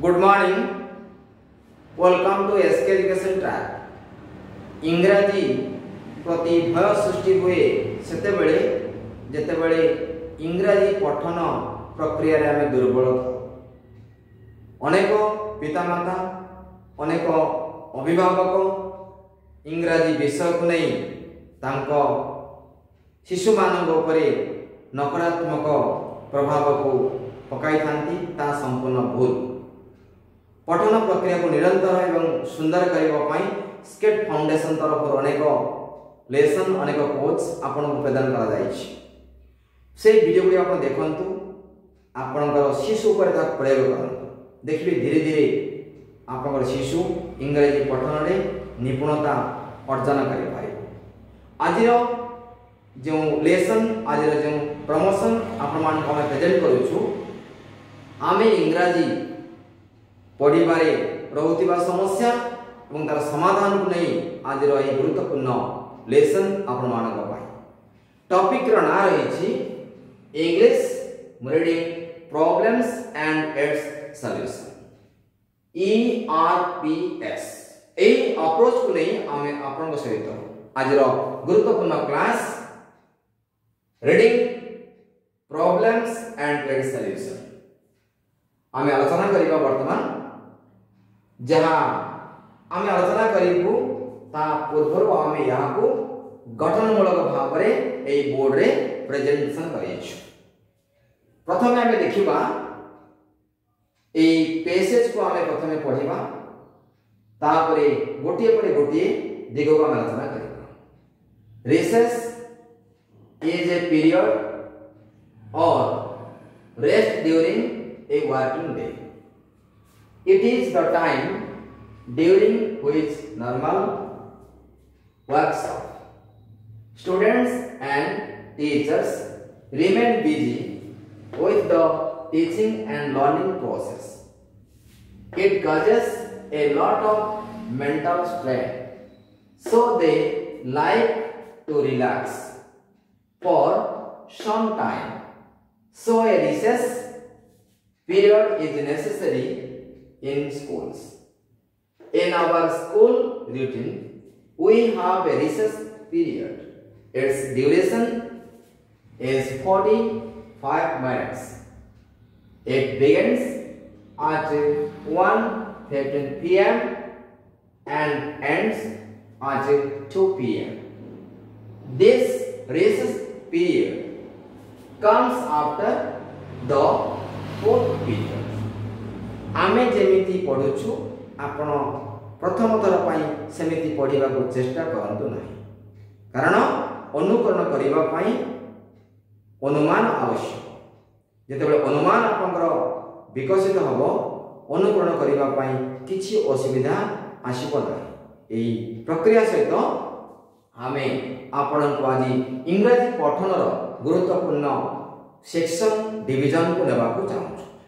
Good morning welcome to SK education track इंग्रजी प्रति भय सृष्टि हुए से इंग्राजी पठन प्रक्रिय आम दुर्बल अनेक पितामाता अनेक अभिभावक इंग्राजी विषय को नहीं शिशु मानी नकारात्मक प्रभाव को पकड़ था संपूर्ण भूल पठन प्रक्रिया को निरंतर एवं सुंदर करने स्केट फाउंडेसन तरफ अनेक लेसन अनेक कोच आपण को प्रदान कर देखु आपण शिशु पर प्रयोग कर देखिए धीरे धीरे आप शिशु इंग्राजी पठन में निपुणता अर्जन कर जो लेसन आज जो प्रमोशन आप प्रेजेट करें इंग्राजी पढ़वे रोकवि समस्या और तार समाधान को नहीं आज गुरुत्वपूर्ण लेसन आपण मान टपिक ना रही इंग्लीश मेडी प्रॉब्लम्स एंड एड्स सल्यूशन इआरपीएस अप्रोच को नहीं आम आपण सहित आज गुरुत्वपूर्ण class reading problems and its solution आम आलोचना करवा वर्तमान जहाँ आम आलोचना करूँ पूर्व आम यहाँ को गठनमूलक भाव बोर्ड रे प्रेजेन्टेसन करूँ प्रथम आम देखा येसेज को आम प्रथम पढ़वा तापर गोटे पर गोटे दिग को आम आलोचना कर रिसेस इज ए पीरियड और rest during a working day It is the time during which normal works off. Students and teachers remain busy with the teaching and learning process. It causes a lot of mental strain. So they like to relax for some time. So a recess period is necessary in schools. In our school routine, we have a recess period. Its duration is 45 minutes. It begins at 1.15 p.m. and ends at 2 p.m. This recess period comes after the fourth period. ଆମେ ଯେମିତି ପଢ଼ୁଛୁ ଆପଣ ପ୍ରଥମ ଥର ପାଇଁ ସେମିତି ପଢ଼ିବାକୁ ଚେଷ୍ଟା କରନ୍ତୁ ନାହିଁ କାରଣ ଅନୁକରଣ କରିବା ପାଇଁ ଅନୁମାନ ଆବଶ୍ୟକ ଯେତେବେଳେ ଅନୁମାନ ଆପଣଙ୍କର ବିକଶିତ ହେବ ଅନୁକରଣ କରିବା ପାଇଁ କିଛି ଅସୁବିଧା ଆସିବ ନାହିଁ ଏହି ପ୍ରକ୍ରିୟା ସହିତ ଆମେ ଆପଣଙ୍କୁ ଆଜି ଇଂରାଜୀ ପଠନର ଗୁରୁତ୍ୱପୂର୍ଣ୍ଣ ସେକ୍ସନ୍ ଡିଭିଜନକୁ ନେବାକୁ ଚାହୁଁଛୁ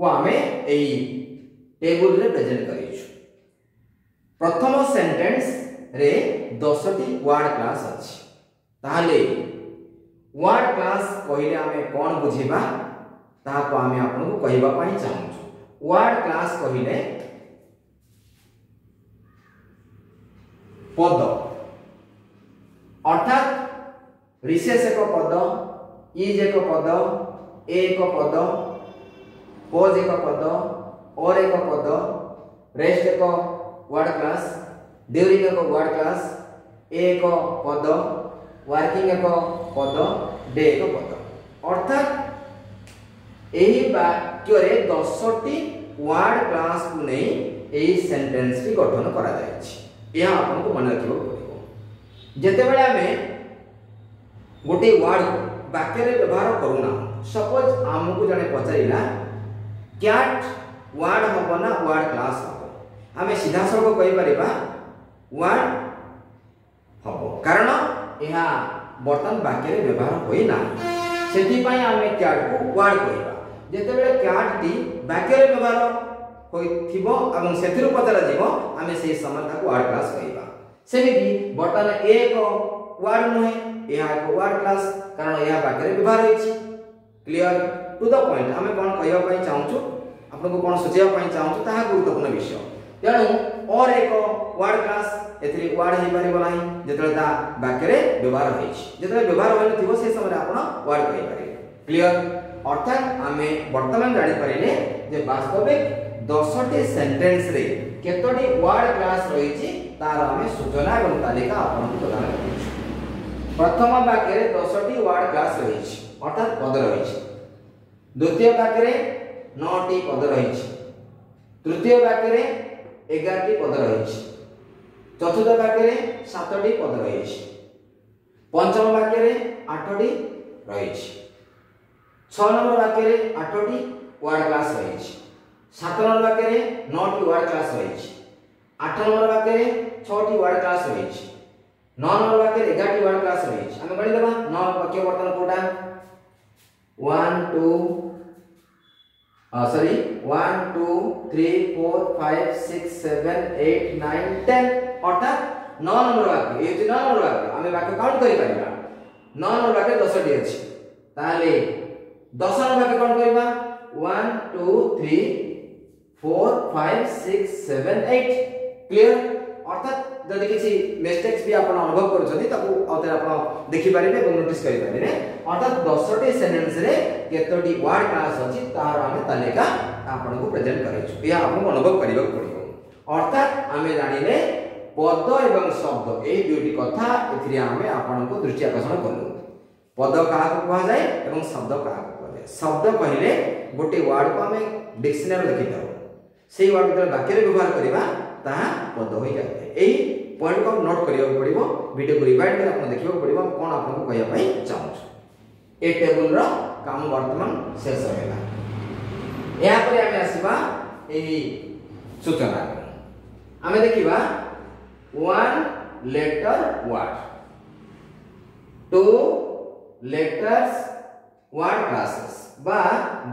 को आमे एई प्रथम सेंटेंस रे टी वर्ड क्लास अच्छी ताले वर्ड क्लास कहिले आमे कोन बुझिबा ता को क्लास कहिले पद अर्थात रिसेस एक पद इज एक पद ए एक पद pose ଏକ ପଦ or ଏକ ପଦ ରେଷ୍ଟ ଏକ ୱାର୍ଡ କ୍ଲାସ୍ during ଏକ ୱାର୍ଡ କ୍ଲାସ୍ ଏ ଏକ ପଦ ୱାର୍କିଂ ଏକ ପଦ ଡେ ଏକ ପଦ ଅର୍ଥାତ୍ ଏହି ବାକ୍ୟରେ ଦଶଟି ୱାର୍ଡ କ୍ଲାସ୍କୁ ନେଇ ଏହି ସେଣ୍ଟେନ୍ସଟି ଗଠନ କରାଯାଇଛି ଏହା ଆପଣଙ୍କୁ ମନେ ରଖିବାକୁ ପଡ଼ିବ ଯେତେବେଳେ ଆମେ ଗୋଟିଏ ୱାର୍ଡକୁ ବାକ୍ୟରେ ବ୍ୟବହାର କରୁନାହୁଁ ସପୋଜ୍ ଆମକୁ ଜଣେ ପଚାରିଲା ಕ್ಯಾಟ್ ವಾರ್ಡ್ ಹಬ್ಬನ ವಾರ್ಡ್ ಗ್ಲಾಸ್ ಹಬ್ಬ ଆମେ ସିଧାସଳଖ କହିପାରିବା ୱାର୍ଡ ହବ କାରଣ ଏହା ବର୍ତ୍ତମାନ ବାକ୍ୟରେ ବ୍ୟବହାର ହୋଇନାହିଁ ସେଥିପାଇଁ ଆମେ କ୍ୟାଟ୍କୁ ୱାର୍ଡ କହିବା ଯେତେବେଳେ କ୍ୟାଟ୍ଟି ବାକ୍ୟରେ ବ୍ୟବହାର ହୋଇଥିବ ଏବଂ ସେଥିରୁ ପଚରାଯିବ ଆମେ ସେହି ସମୟ ତାକୁ ୱାର୍ଡ କ୍ଲାସ୍ କହିବା ସେମିତି ବର୍ତ୍ତମାନ ଏ ଏକ ୱାର୍ଡ ନୁହେଁ ଏହା ଏକ ୱାର୍ଡ କ୍ଲାସ୍ କାରଣ ଏହା ବାକ୍ୟରେ ବ୍ୟବହାର ହୋଇଛି କ୍ଲିଅର टू द पॉइंट आम कौन कह चाहू आपन कौन सूझावा चाहूँ ता गुरुत्वपूर्ण विषय तेणु और एक वार्ड क्लास एड हो पार ना जिते वाक्य व्यवहार हो व्यवहार हो से समय आप वार्ड कहींपर क्लीयर अर्थात आम बर्तमान जापारे बास्तविक दस टी सेन्टेन्स कतोटी वार्ड क्लास रही तार आम सूचना और तालिका आपको प्रदान कर प्रथम वाक्य दस टी वार्ड क्लास रही अर्थात पद रही দ্বিতীয় বাক্যে নটি পদ রয়েছে তৃতীয় বাক্যে এগারোটি পদ রয়েছে চতুর্থ বাক্যে সাতটি পদ রয়েছে পঞ্চম বাক্যে আটটি রয়েছে ছ নম্বর বাক্যে আটটি ওয়ার্ড ক্লাস রয়েছে সাত নম্বর বাক্যে নটি ওয়ার্ড ক্লাস রয়েছে আট নম্বর বাক্যে ছটি ওয়ার্ড ক্লাস রয়েছে ন নম্বর বাক্যে এগারোটি ওয়ার্ড ক্লাস রয়েছে আমি গণিত দেবা ন বাক্য বর্তমান কোটা ওয়ান টু uh, sorry 1 2 3 4 5 6 7 8 9 10 অর্থাৎ 9 নম্বর বাক্য এই যে 9 নম্বর বাক্য আমি বাক্য কাউন্ট করি পারিবা 9 নম্বর বাক্যে 10 টি আছে তাহলে 10 নম্বর বাক্য কাউন্ট করিবা 1 2 3 4 5 6 7 8 ক্লিয়ার অর্থাৎ যদি কিছু মিস্টেক্স বি আপন অনুভব করছেন তাকে অতএব আপন দেখি পারিবে এবং নোটিস করি পারিবে अर्थात दस टी सेटोटी वार्ड क्लास अच्छी तरह आम तालिका आपको प्रेजेन्ट कर अनुभव करने को पड़ो अर्थात आम जाने पद एवं शब्द ये दुईट कथा एम आपको दृष्टि आकर्षण कल पद क्या कह जाए और शब्द क्या कहुए शब्द कहले गोटे वार्ड को आम डिक्सनारे लिखी था से वार्ड जो वाक्य व्यवहार करवा पद हो जाए यही पॉइंट को नोट करने को पड़ो भिड को रिवाइड कर देखा पड़ा कौन आपको कहना चाहूँ ଏ ଟେବୁଲର କାମ ବର୍ତ୍ତମାନ ଶେଷ ହେଲା ଏହାପରେ ଆମେ ଆସିବା ଏହି ସୂଚନା ଆମେ ଦେଖିବା one letter word two letters word classes বা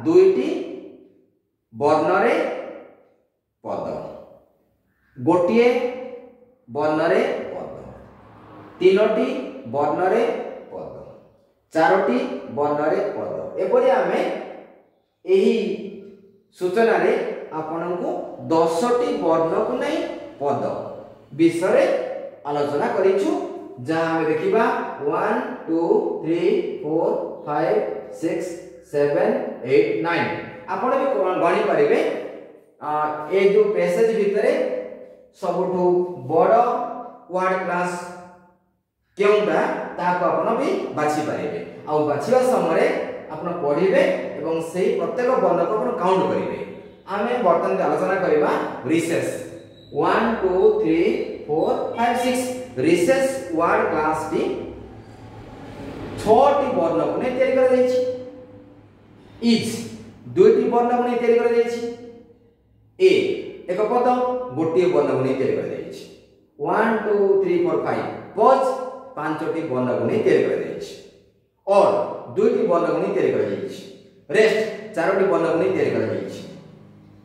দুইটি বর্ণরে পদ গোটিয়ে বর্ণরে পদ তিনোটি বর্ণরে ଚାରୋଟି ବର୍ଣ୍ଣରେ ପଦ ଏପରି ଆମେ ଏହି ସୂଚନାରେ ଆପଣଙ୍କୁ ଦଶଟି ବର୍ଣ୍ଣକୁ ନେଇ ପଦ ବିଷୟରେ ଆଲୋଚନା କରିଛୁ ଯାହା ଆମେ ଦେଖିବା one two three four five six seven eight nine ଆପଣ ବି ଗଣିପାରିବେ ଏ ଯେଉଁ ପେସେଜ୍ ଭିତରେ ସବୁଠୁ ବଡ଼ ୱାର୍ଡ଼ କ୍ଲାସ୍ କେଉଁଟା ତାହାକୁ ଆପଣ ବି ବାଛି ପାରିବେ ଆଉ ବାଛିବା ସମୟରେ ଆପଣ ପଢ଼ିବେ ଏବଂ ସେଇ ପ୍ରତ୍ୟେକ ବର୍ଣ୍ଣକୁ ଆପଣ କାଉଣ୍ଟ କରିବେ ଆମେ ବର୍ତ୍ତମାନ ଆଲୋଚନା କରିବା recess one two three four five six recess word ক্লাসটি ছটি বর্ণকে নিয়ে তৈরি করা হয়েছে ইজ দুইটি বর্ণকে নিয়ে তৈরি করা হয়েছে এ এক পদ গোটিয়ে বর্ণকে নিয়ে তৈরি করা হয়েছে one two three four five pause पांचटी बंधगुणी तैयारी और दुईट बंधगुणी तैयारी रेस्ट चारोटी बंधगुणी तैयारी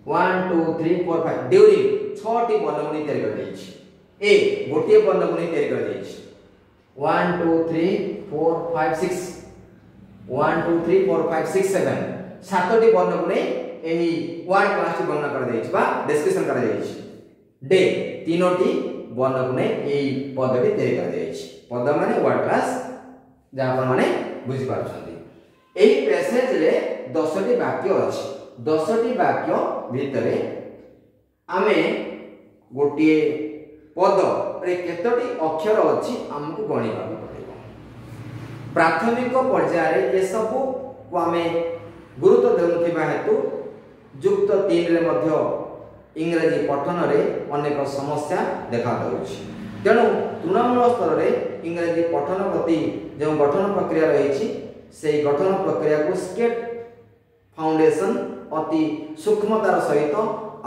one two three four five during छटी बंधगुणी तैयारी ए गोटे बंधगुणी तैयारी one two three four five six one two three four five six seven सतट बंधगुणी यही वार्ड क्लास गणना कर डेस्क्रिपन कर डे तीनो बंधगुणी यही पद तैयारी पद माने वर्ड क्लास जहाँ पर माने बुझ पारे पैसेज दस टी वाक्य अच्छे दस टी वाक्य भितर आम गोटे पद कतोटी अक्षर अच्छी आमको गणवा प्राथमिक पर्यायर ये सब को आम गुरुत्व देखा हेतु युक्त तीन इंग्रजी पठन में अनेक समस्या देखा दे तेणु तृणमूल स्तर में इंग्राजी पठन प्रति जो गठन प्रक्रिया रही गठन प्रक्रिया को स्केट फाउंडेशन अति सूक्ष्मतार सहित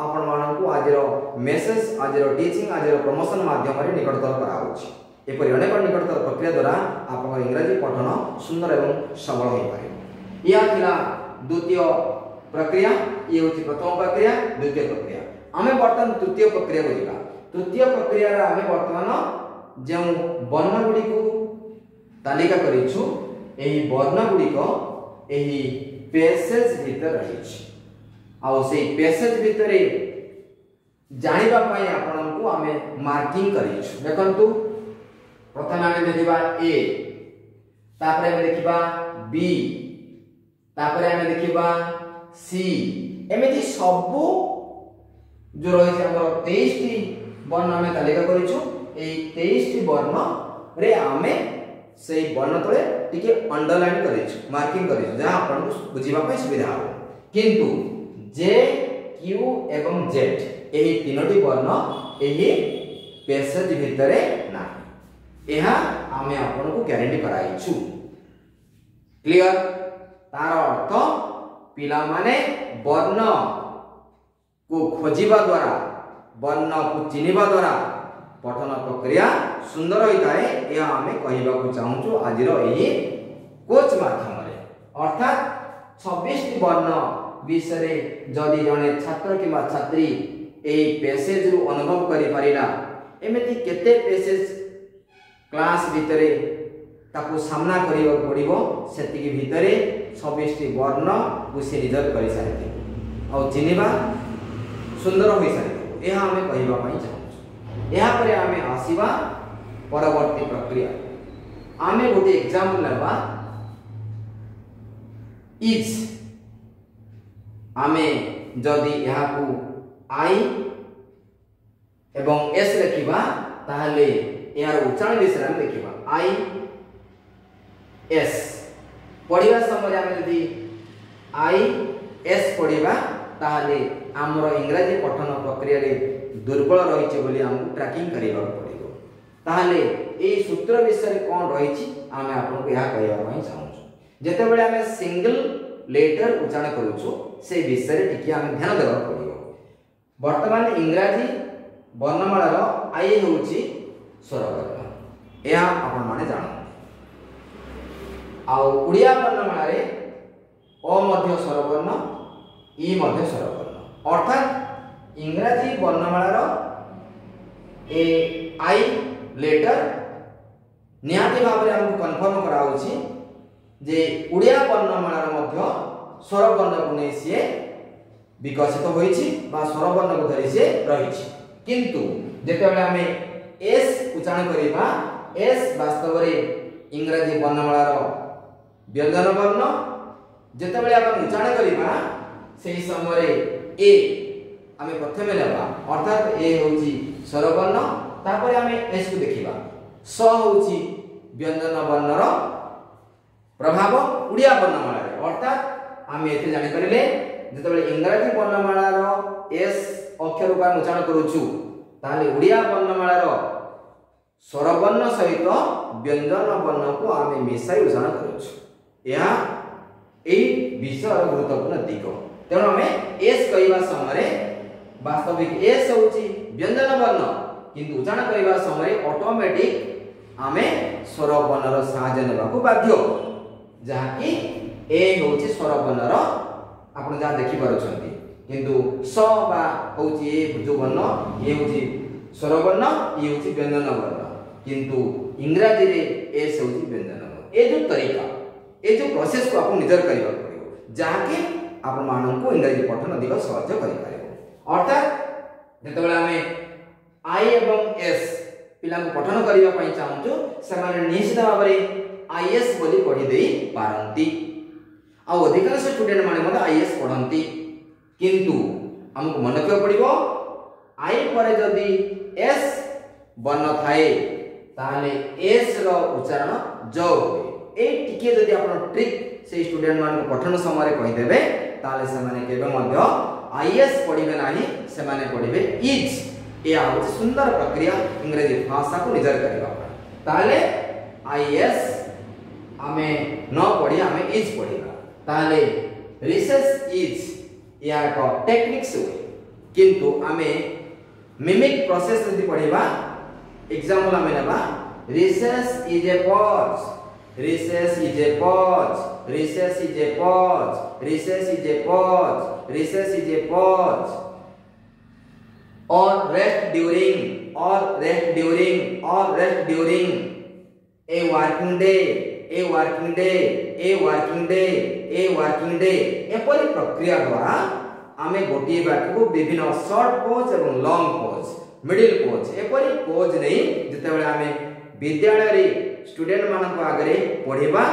आपण মানুষ आज मेसेज आज टीचिंग आज प्रमोशन मध्यम निकटतर कराऊपर अनेक निकटतर प्रक्रिया द्वारा आप इंग्राजी पठन सुंदर एवं सबल हो पारे यह द्वितीय प्रक्रिया ये हूँ प्रथम प्रक्रिया द्वितीय प्रक्रिया आम बर्तमान तृतीय प्रक्रिया को जी तृतीय प्रक्रिया आम बर्तमान ଯେଉଁ ବର୍ଣ୍ଣଗୁଡ଼ିକୁ ତାଲିକା କରିଛୁ ଏହି ବର୍ଣ୍ଣଗୁଡ଼ିକ ଏହି ପେସେଜ୍ ଭିତରେ ରହିଛି ଆଉ ସେଇ ପେସେଜ୍ ଭିତରେ ଜାଣିବା ପାଇଁ ଆପଣଙ୍କୁ ଆମେ ମାର୍କିଂ କରିଛୁ ଦେଖନ୍ତୁ ପ୍ରଥମେ ଆମେ ଦେଖିବା ଏ ତାପରେ ଆମେ ଦେଖିବା ବି ତାପରେ ଆମେ ଦେଖିବା ସି ଏମିତି ସବୁ जो रही आम तेईस बर्ण आम तालिका करूँ तेईस वर्ण रे से वर्ण तले टे अंडरलैन कर मार्किंग कर बुझापी सुविधा हम कि जे क्यू एवं जेड यही तीनो वर्ण यही पेसेज भितर ना यह आम आपन को ग्यारंटी कराई क्लियर तार अर्थ पाने वर्ण को खोजा द्वारा वर्ण को चिन्ह द्वारा ପଠନ ପ୍ରକ୍ରିୟା ସୁନ୍ଦର ହୋଇଥାଏ ଏହା ଆମେ କହିବାକୁ ଚାହୁଁଛୁ ଆଜିର ଏହି କୋଚ୍ ମାଧ୍ୟମରେ ଅର୍ଥାତ୍ ଛବିଶଟି ବର୍ଣ୍ଣ ବିଷୟରେ ଯଦି ଜଣେ ଛାତ୍ର କିମ୍ବା ଛାତ୍ରୀ ଏହି ପେସେଜ୍ରୁ ଅନୁଭବ କରିପାରିଲା ଏମିତି କେତେ ପେସେଜ୍ କ୍ଲାସ୍ ଭିତରେ ତାକୁ ସାମ୍ନା କରିବାକୁ ପଡ଼ିବ ସେତିକି ଭିତରେ ଛବିଶଟି ବର୍ଣ୍ଣକୁ ସେ ରିଜଲ୍ଭ କରିସାରିଥିବ ଆଉ ଚିହ୍ନିବା ସୁନ୍ଦର ହୋଇସାରିଥିବ ଏହା ଆମେ କହିବା ପାଇଁ ଚାହୁଁ यापे आम प्रक्रिया आम गोटे एग्जाम नवा इज आम जदि यह आई एवं एस लिखा तेल यार उच्चारण विषय आम देखा आई एस पढ़ा समय आम जी आई एस पढ़ा ताल आमर इंग्राजी पठन प्रक्रिया ଦୁର୍ବଳ ରହିଛେ ବୋଲି ଆମକୁ ଟ୍ରାକିଂ କରିବାକୁ ପଡ଼ିବ ତାହେଲେ ଏଇ ସୂତ୍ର ବିଷୟରେ କ'ଣ ରହିଛି ଆମେ ଆପଣଙ୍କୁ ଏହା କହିବା ପାଇଁ ଚାହୁଁଛୁ ଯେତେବେଳେ ଆମେ ସିଙ୍ଗଲ ଲେଟର ଉଚ୍ଚାରଣ କରୁଛୁ ସେ ବିଷୟରେ ଟିକିଏ ଆମେ ଧ୍ୟାନ ଦେବାକୁ ପଡ଼ିବ ବର୍ତ୍ତମାନ ଇଂରାଜୀ ବର୍ଣ୍ଣମାଳାର ଆଇ ହେଉଛି ସ୍ୱରବର୍ଣ୍ଣ ଏହା ଆପଣମାନେ ଜାଣନ୍ତୁ ଆଉ ଓଡ଼ିଆ ବର୍ଣ୍ଣମାଳାରେ ଅ ମଧ୍ୟ ସ୍ୱରବର୍ଣ୍ଣ ଇ ମଧ୍ୟ ସ୍ୱରବର୍ଣ୍ଣ ଅର୍ଥାତ୍ इंग्रजी वर्णमाला ए आई लेटर निहाती भाव में आमको कनफर्म कराऊ ओडिया वर्णमाला स्वरवर्ण को नहीं सी विकसित तो हो स्वरवर्ण को धरी सी रही किंतु जितेबाला आम एस उच्चारण करवा एस बास्तव में इंग्रजी वर्णमाला व्यंजन वर्ण जिते आप उच्चारण करवा से समय ए ଆମେ ପ୍ରଥମେ ନେବା ଅର୍ଥାତ୍ ଏ ହେଉଛି ସ୍ୱରବର୍ଣ୍ଣ ତାପରେ ଆମେ ଏସ୍କୁ ଦେଖିବା ସ ହେଉଛି ବ୍ୟଞ୍ଜନ ବର୍ଣ୍ଣର ପ୍ରଭାବ ଓଡ଼ିଆ ବର୍ଣ୍ଣମାଳାରେ ଅର୍ଥାତ୍ ଆମେ ଏଥିରେ ଜାଣିପାରିଲେ ଯେତେବେଳେ ଇଂରାଜୀ ବର୍ଣ୍ଣମାଳାର ଏସ୍ ଅକ୍ଷରକୁ ଆମେ ଉଚ୍ଚାରଣ କରୁଛୁ ତାହେଲେ ଓଡ଼ିଆ ବର୍ଣ୍ଣମାଳାର ସ୍ୱରବର୍ଣ୍ଣ ସହିତ ବ୍ୟଞ୍ଜନ ବର୍ଣ୍ଣକୁ ଆମେ ମିଶାଇ ଉଚ୍ଚାରଣ କରୁଛୁ ଏହା ଏହି ବିଷୟର ଗୁରୁତ୍ୱପୂର୍ଣ୍ଣ ଦିଗ ତେଣୁ ଆମେ ଏସ୍ କହିବା ସମୟରେ વાસ્તવિક એસ હોઉચી વ્યંજન વર્ણ કિંતુ ઉચ્ચારણ કરવા સમયે ઓટોમેટિક આમે સ્વર વર્ણર સાહાଯ୍ય ନେବାକୁ બાધ્ય ଯାହାକି એ હોઉચી સ્વર વર્ણર ଆପଣ ଯାହା ଦେଖି ପାରୁଛନ୍ତି କିନ୍ତୁ ସ ବା ହଉଛି ଏ ଯୋଉ ବର୍ଣ୍ଣ ଇଏ ହଉଛି ସ୍ୱର ବର୍ଣ୍ଣ ଇଏ ହଉଛି ବ୍ୟଞ୍ଜନ ବର୍ଣ୍ଣ କିନ୍ତୁ ଇଂରାଜୀରେ ଏସ୍ ହଉଛି ବ୍ୟଞ୍ଜନ ବର୍ଣ୍ଣ ଏ ଯୋଉ ତରିକା ଏ ଯୋଉ ପ୍ରୋସେସକୁ ଆପଣ ନିଜର କରିବାକୁ ପଡ଼ିବ ଯାହାକି ଆପଣମାନଙ୍କୁ ଇଂରାଜୀ ପଠନ ଅଧିକ ସହଜ କରିପାରିବ অর্থাৎ যেতবে আমি আই এবং এস ପିଲାଙ୍କୁ ପଠନ କରିବା ପାଇଁ ଚାହୁଁଛୁ ସେମାନେ ନିଶ୍ଚିତ ଭାବରେ ଆଇଏଏସ୍ ବୋଲି ପଢ଼ିଦେଇ ପାରନ୍ତି ଆଉ ଅଧିକାଂଶ ଷ୍ଟୁଡେଣ୍ଟମାନେ ମଧ୍ୟ ଆଇଏଏସ୍ ପଢ଼ନ୍ତି କିନ୍ତୁ ଆମକୁ ମନେ ରଖିବାକୁ ପଡ଼ିବ ଆଇ ପରେ ଯଦି ଏସ୍ ବନଥାଏ ତାହେଲେ ଏସ୍ର ଉଚ୍ଚାରଣ ଜ ହୁଏ ଏଇ ଟିକିଏ ଯଦି ଆପଣ ଟ୍ରିକ୍ ସେଇ ଷ୍ଟୁଡେଣ୍ଟମାନଙ୍କୁ ପଠନ ସମୟରେ କହିଦେବେ ତାହେଲେ ସେମାନେ କେବେ ମଧ୍ୟ आईएस पढ़े ना से पढ़े इज यह सुंदर प्रक्रिया इंग्रजी भाषा को निजर ताले आईएस आमे न पढ़ी आम इज पढ़ा रिसेस इज यार को टेक्निक्स हुए किंतु आमे मिमिक प्रोसेस जी पढ़ा एग्जाम्पल आम ना रिसेस इज ए पज Recess is a pause. Recess is a pause. Recess is a pause. Recess is a pause. Or rest during. Or rest during. Or rest during. A working day. A working day. A working day. A working day. एपरी प्रक्रिया द्वारा आमे गोटे वाक्य को विभिन्न short pause एवं long pause middle pause एपरी pause नहीं जिते आमे विद्यालय रे स्टूडेंट मानक आगे पढ़ा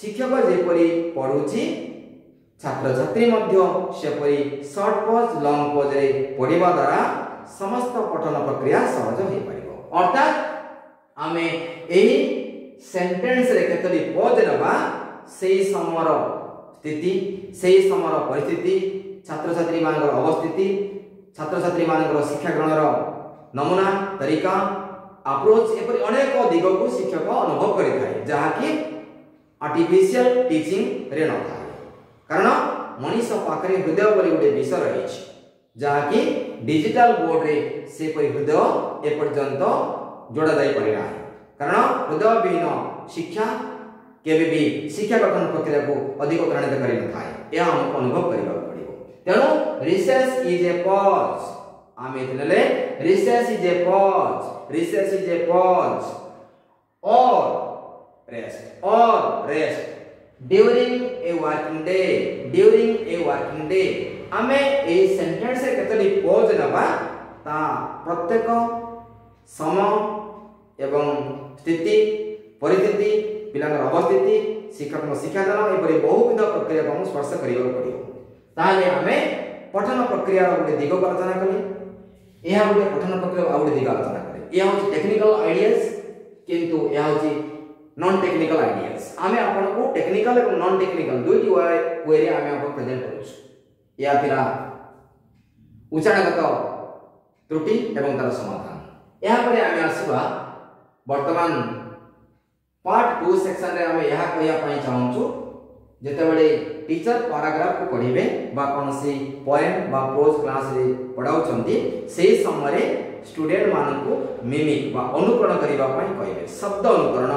शिक्षक जेपरी पढ़ू छात्र छात्री सेपरी सर्ट पज लंग पज्रे पढ़ा द्वारा समस्त पठन प्रक्रिया सहज हो पार अर्थात आम यही सेन्टेन्स कतोटी पज ना से समय स्थिति से समय पिस्थित छात्र छात्री मान अवस्थित छात्र छात्री मान शिक्षा ग्रहण नमूना तरीका अप्रोच एपर अनेक दिग को शिक्षक अनुभव आर्टिफिशियल टीचिंग रे न था कारण मनीष पाखे हृदय बोली गोटे विषय रही जहाँकि डिजिटल बोर्ड रे से हृदय एपर्त जोड़ा जा पारिना कारण हृदय विहीन शिक्षा के शिक्षा गठन प्रक्रिया को अधिक त्राणित करें यह अनुभव करने को पड़ो तेणु रिसेस इज ए पज आमे इतने ले रिसेसी जे पॉज रिसेसी जे पॉज और रेस्ट और rest during a working day during a working day आमे ए सेंटेंस से कतली पॉज नबा ता प्रत्येक समय एवं स्थिति परिस्थिति पिलांगर अवस्थिति शिक्षक नो शिक्षा दान ए बहुविध प्रक्रिया को स्पर्श करियो पडियो ताले आमे पठन प्रक्रिया रो दिगो आलोचना करली यह गोटे पठन प्रक्रिया आगे गए आलोचना कैसे यह हूँ टेक्निकल आईडिया कितु यह हूँ नन टेक्निकल आईडिया आम आपको टेक्निकल और नन टेक्निकल दुईट वे आम आपको प्रेजेन्ट कर उच्चारणगत त्रुटि तार समाधान यापर आम आस बर्तमान पार्ट टू सेक्शन में आम यह कह चाहूँ जितेबले टीचर पाराग्राफ को पढ़े कौन सी पोएम प्रोज क्लास पढ़ाऊँ से समय स्टूडेंट मानक मिमिक अनुकरण करने कह शब्द अनुकरण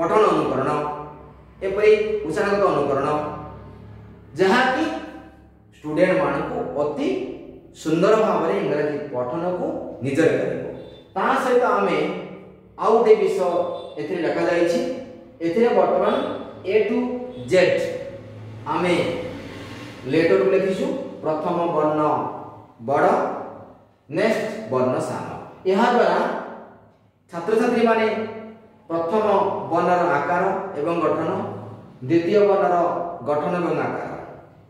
पठन अनुकरण एपरी उच्चारणगत अनुकरण जहाँकि मान को अति सुंदर भाव इंग्राजी पठन को निजरे सहित आम आउ गए विषय एखा जा बर्तमान ए टू જેટ અમે લેટરકુ લખીશું પ્રથમ વર્ણ બડ નેક્સ્ટ વર્ણ સાન ଏହା ଦ୍ୱାରା ଛାତ୍ରଛାତ୍ରୀମାନେ ପ୍ରଥମ ବର୍ଣ୍ଣର ଆକାର ଏବଂ ଗଠନ ଦ୍ୱିତୀୟ ବର୍ଣ୍ଣର ଗଠନ ଏବଂ ଆକାର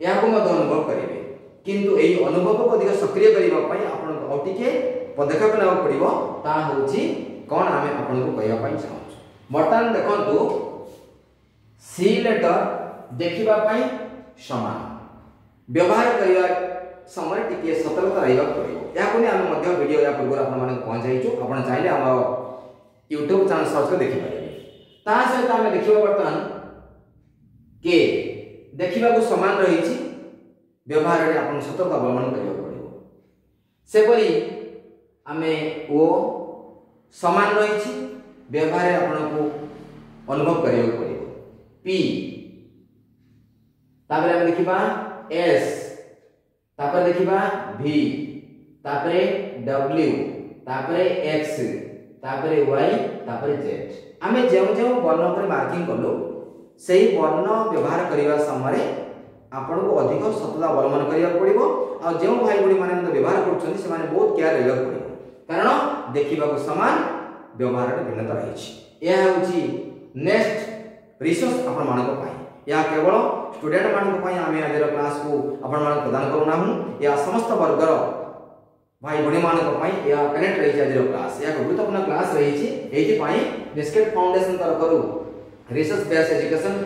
ଏହାକୁ ମଧ୍ୟ ଅନୁଭବ କରିବେ କିନ୍ତୁ ଏହି ଅନୁଭବକୁ ଅଧିକ ସକ୍ରିୟ କରିବା ପାଇଁ ଆପଣଙ୍କୁ ଆଉ ଟିକିଏ ପଦକ୍ଷେପ ନେବାକୁ ପଡ଼ିବ ତାହା ହେଉଛି କ'ଣ ଆମେ ଆପଣଙ୍କୁ କହିବା ପାଇଁ ଚାହୁଁଛୁ ବର୍ତ୍ତମାନ ଦେଖନ୍ତୁ सी लेटर देखा सामान व्यवहार करने समय टी सतर्कता रहा पड़ो या आम भिड या पूर्व आप पहुंचाई आप चाहिए आम यूट्यूब चेल सर्च कर देखिपारे सहित आम देखा बर्तमान के देखा सामान रही व्यवहार में आप सतर्क अवलम्बन करने पड़ो सेपरी आम ओ सामान रही व्यवहार आपण को अनुभव करने पड़ो पी तापर हम देखिबा एस तापर देखिबा वी तापर डब्ल्यू तापर एक्स तापर वाई तापर जेड आमे जो जो वर्ण पर मार्किंग करलो सही वर्ण व्यवहार करिवा समय आपण को अधिक सतला वर्णन करिया पडिबो आ जेउ भाई गुडी माने व्यवहार करछन से माने बहुत केयर रहिबो पडिबो कारण देखिबा को समान व्यवहार रे भिन्नता रहिछ यह होची नेक्स्ट रिसोर्स आपण या केवल स्टूडेंट मानी आम आज क्लास को आपण प्रदान करूना यह समस्त वर्गर भाई भाई मान या कनेक्ट रही है आज क्लास या गुरुत्वपूर्ण क्लास रही है निस्केट फाउंडेसन तरफ रिसर्च बेस एजुकेशन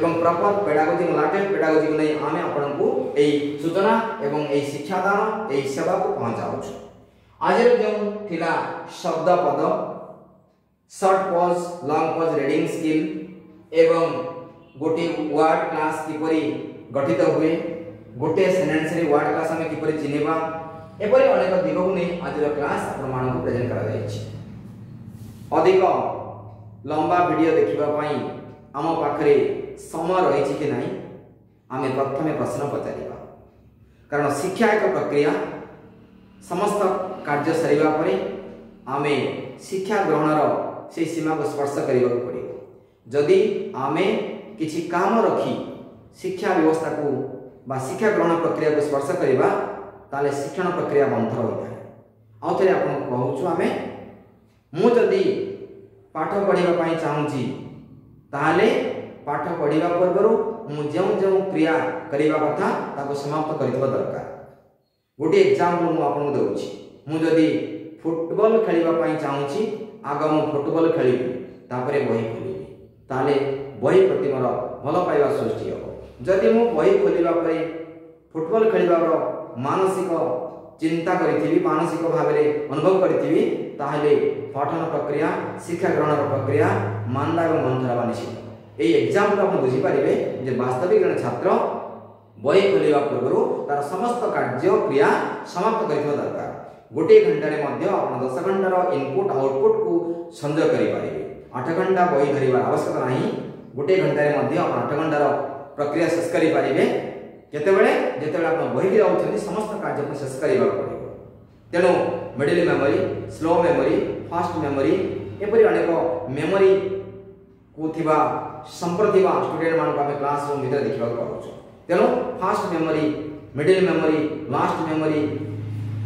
एवं प्रपर पेडागोजी लाटेस्ट पेडागोजी को नहीं आम आपन को यही सूचना एवं यही शिक्षादान यही सेवा को पहुँचाऊ आज जो थी शब्द पद सर्ट पज लंग पज रिडिंग स्किल এবং গটি ওয়ার্ড ক্লাস কিপৰি গঠিত হ'য়ে গটি সেন্টেন্সৰ ওয়ার্ড ক্লাস আমি কিপৰি চিনিবাম এপৰি অনেক দিগ গুনি আজিৰ ক্লাছ আপোনাক প্ৰদান কৰা গৈছে অধিক লम्बा ভিডিঅ' দেখিবা পাৰাই আমা পাখৰে সময় ৰৈছি কি নাই আমি প্ৰথমে প্ৰশ্ন পতা দিবা কাৰণ শিক্ষায়ক প্ৰক্ৰিয়া समस्त কাৰ্য সৰিব পাৰে আমি শিক্ষা গ্ৰহণৰ সেই সীমাক স্পৰ্শ কৰিব जदि आम कि काम रखी शिक्षा व्यवस्था को शिक्षा ग्रहण प्रक्रिया को स्पर्श करवा शिक्षण प्रक्रिया बंध होता है आउ आम मुदी पाठ पढ़ापी चाहूँगी ताल पाठ पढ़ा पूर्व मुझे जो क्रिया करवा कथा समाप्त कर दरकार गोटे एग्जाम्पल मुझे दौड़ी मुझे फुटबल खेलवाई चाहिए आग मु फुटबल खेल तापर बही त प्रति मल सृष्टि हे मु म बहि खोलिपरे फुटबल खेल्प रो मानसिक चिन्ता करथिबी मानसिक रे अनुभव करथिबी ताले है पठन प्रक्रिया शिक्षा ग्रहण प्रक्रिया मान्दा ए मनजरा निश्चित बुझी एक्जाम्पल जे वास्तविक जन छ बहि खोलि पूर्व तार समस्त कर्ज्यक्रिया समाप्त गरिटे घन्टाले दस रो इनपुट आउटपुट कुरा आठ घंटा बही धरवार आवश्यक ना गोटे घंटे आठ घंटार प्रक्रिया शेष करेंगे केत बही रोच समस्त कार्य को शेष कर तेणु middle memory slow memory fast memory एपरी अनेक मेमोरी को संप्रति स्टूडेंट मानक क्लास रूम भर देखा पाऊ तेणु fast memory middle memory last memory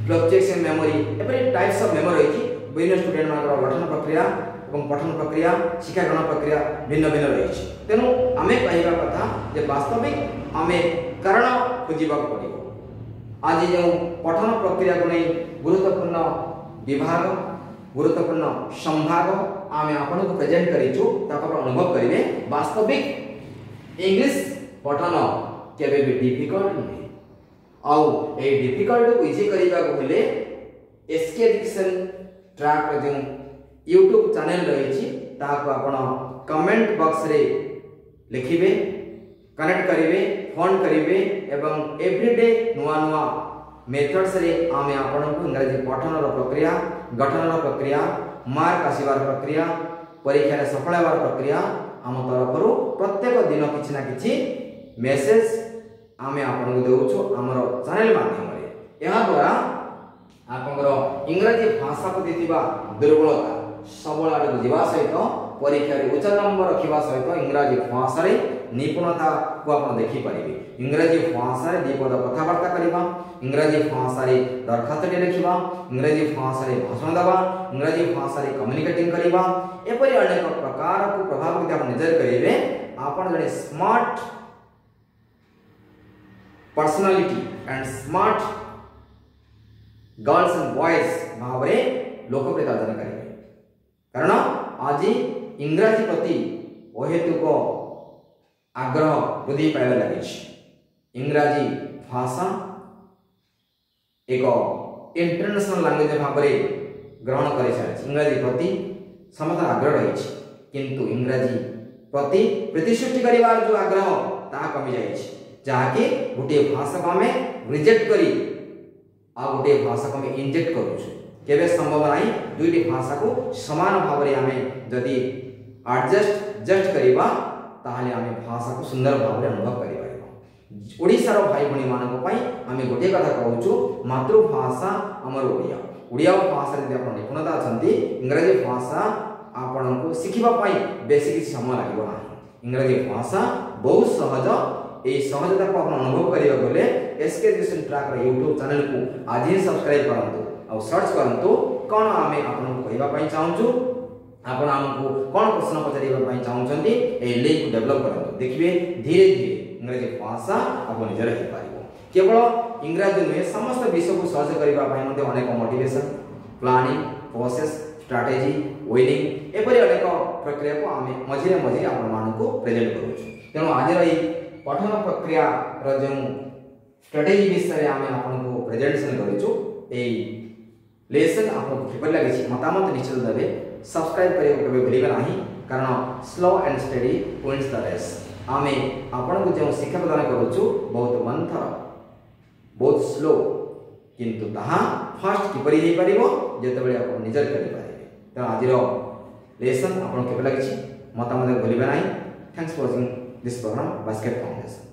प्लचेक्स memory एपरी टाइप्स अफ मेमोरी रही विभिन्न स्टूडेंट मानक गठन प्रक्रिया এবং পঠন প্রক্রিয়া শিক্ষা গ্রহণ প্রক্রিয়া ভিন্ন ভিন্ন রয়েছে ତେଣୁ ଆମେ କହିବା କଥା ଯେ ବାସ୍ତବିକ ଆମେ କାରଣ ଖୋଜିବାକୁ ପଡ଼ିବ ଆଜି ଯେଉଁ ପଠନ ପ୍ରକ୍ରିୟାକୁ ନେଇ ଗୁରୁତ୍ୱପୂର୍ଣ୍ଣ ବିଭାଗ ଗୁରୁତ୍ୱପୂର୍ଣ୍ଣ ସମ୍ଭାଗ ଆମେ ଆପଣଙ୍କୁ ପ୍ରେଜେଣ୍ଟ କରିଛୁ ତାକୁ ଆପଣ ଅନୁଭବ କରିବେ ବାସ୍ତବିକ ଇଂଲିଶ ପଠନ କେବେ ବି ଡିଫିକଲ୍ଟ ନୁହେଁ ଆଉ ଏଇ ଡିଫିକଲ୍ଟକୁ ଇଜି କରିବାକୁ ହେଲେ ଏସ୍କେ ଏଜୁକେସନ୍ ଟ୍ରାକ୍ର ଯେଉଁ यूट्यूब चेल रही कमेंट बक्स लिखे कनेक्ट करेंगे फोन करेंगे एवं एभ्रीडे नुआ नुआ मेथड्स रे आपण को इंग्रजी पठन प्रक्रिया गठन प्रक्रिया मार्क आसवर प्रक्रिया परीक्षा सफल होवार प्रक्रिया आम तरफ प्रत्येक दिन किसी ना कि मेसेज आम आपन को देचु आमर चैनल मध्यम द्वारा आपंकर इंग्रजी भाषा को देवा दुर्बलता सबल आड़ जावा सहित परीक्षा उच्च नंबर रखा सहित इंग्राजी भाषा निपुणता को आप देखिपर इंग्राजी भाषा दीपद कथबार्ता करवा इंग्राजी भाषा दरखास्त लिखा इंग्राजी भाषा भाषण दवा इंग्राजी भाषा कम्युनिकेटिंग करवा अनेक प्रकार को प्रभाव नजर करेंगे आप जे smart personality and smart girls and boys भाव लोकप्रियता अर्जन कर कारण आज इंग्राजी प्रति अहेतुक आग्रह वृद्धि पाया लगे इंग्राजी भाषा एक इंटरनेशनल लांगुएज भाव में ग्रहण कर सारी इंग्राजी प्रति समस्त आग्रह रही कि इंग्राजी प्रति प्रतिश्रुति कर जो आग्रह ता कमी जाए जहाँकि गोटे भाषा को आम रिजेक्ट कर आ गोटे भाषा को आम इंजेक्ट करूँ केवे संभव ना दुईट भाषा को सामान भाव जदि आडजस्ट जस्ट करें भाषा को सुंदर भाव अनुभव कर ओडार भाई भाई मानी आम गोटे कथा कहचु मतृभाषा आमर ओडिया ओडिया भाषा जब आप निपुणता अच्छा इंग्राजी भाषा आपण को शिखापी बेस किसी समय लगे ना इंग्राजी भाषा बहुत सहज यहीजता को अनुभव करके ट्राक यूट्यूब चैनल को आज ही सब्सक्राइब करूँ सर्च करूँ कौन आम आपको कहवापी चाहूँ आप आमको कौन प्रश्न पचार चाहते लिंक डेभलप कर देखिए धीरे धीरे इंग्राजी भाषा आप निजर हो पार केवल इंग्राजी नुहे समस्त विषय को सर्च करने अनेक मोटेसन प्लानिंग प्रोसेस स्ट्राटेजी वेनिंग एपरी अनेक प्रक्रिया को आम मझे मझे आपको प्रेजेन्ट करेणु आज पठन प्रक्रिया जो स्ट्राटेजी विषय आम आपको प्रेजेटेसन कर लेसन आपको किपर लगे मतामत निश्चित देवे सब्सक्राइब करने को भूल कारण slow and steady points the race आम आपण को जो शिक्षा प्रदान करुचु बहुत मंथर बहुत स्लो किंतु ताहा फास्ट किपर हो पार जिते आप निजर करेंगे तेना आज लेसन आपको किपर लगी मतामत भूल ना thanks for watching this program basket